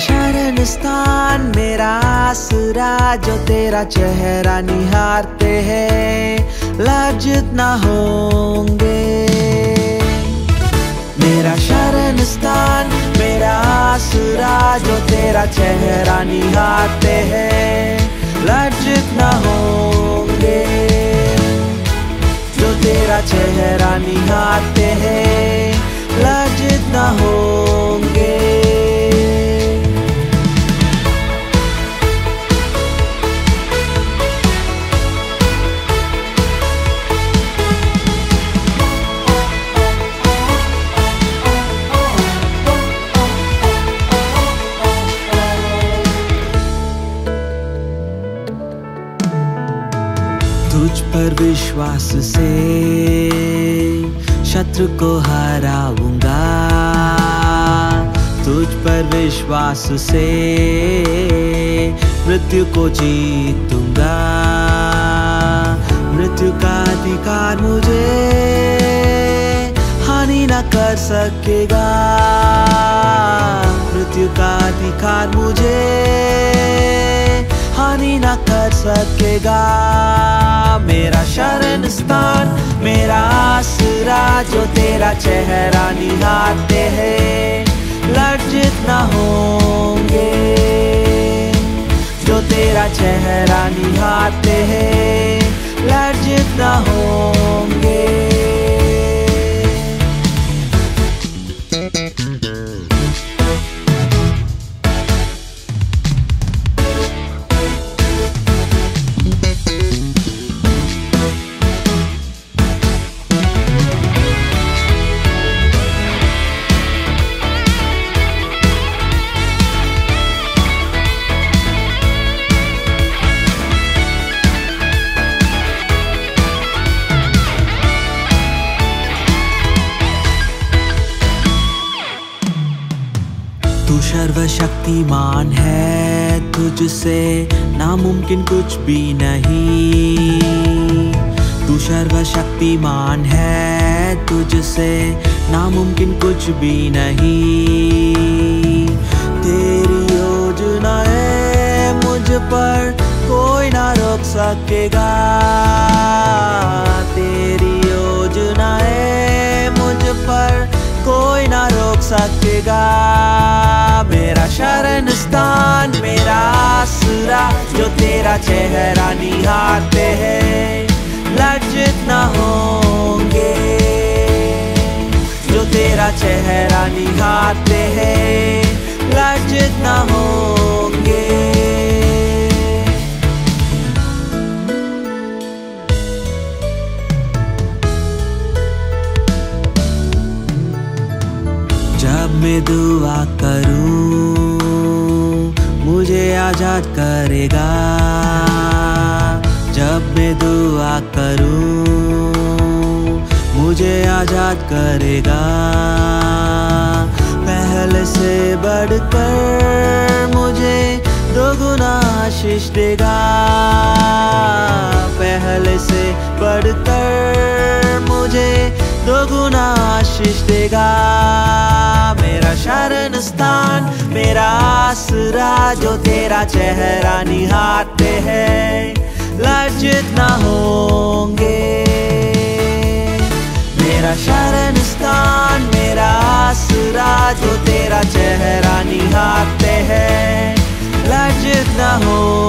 शरणस्थान मेरा आसरा, जो तेरा चेहरा निहारते हैं लज्जित ना होंगे। मेरा शरणस्थान, मेरा आसरा, जो तेरा चेहरा निहारते हैं लज्जित ना होंगे। जो तेरा चेहरा निहारते हैं लज्जित ना होंगे। तुझ पर विश्वास से शत्रु को हराऊँगा। तुझ पर विश्वास से मृत्यु को जीतूँगा। मृत्यु का अधिकार मुझे हानि न कर सकेगा। मृत्यु का अधिकार मुझे हानि न कर सकेगा। मेरा शरण स्थान, मेरा आसरा जो तेरा चेहरा निहारते हैं। लज्जित न होंगे, जो तेरा चेहरा निहारते हैं। लज्जित न होंगे। सर्वशक्तिमान है तुझसे, नामुमकिन कुछ भी नहीं। तू सर्वशक्तिमान है तुझसे, नामुमकिन कुछ भी नहीं। तेरी योजना है मुझ पर कोई ना रोक सकेगा। मेरा शरण स्थान मेरा आसरा, जो तेरा चेहरा निहारते हैं। लज्जित न होंगे, जो तेरा चेहरा निहारते हैं। लज्जित न होंगे। जब मैं दुआ करूँ आज़ाद करेगा। जब मैं दुआ करूँ, मुझे आज़ाद करेगा। पहले से बढ़कर मुझे दोगुना आशीष देगा। पहले से बढ़कर मुझे दोगुना आशीष देगा। मेरा शरण स्थान मेरा आसरा जो तेरा चेहरा निहारते हैं, लज्जित ना होंगे। मेरा शरण स्थान मेरा आसरा जो तेरा चेहरा निहारते हैं, लज्जित ना होंगे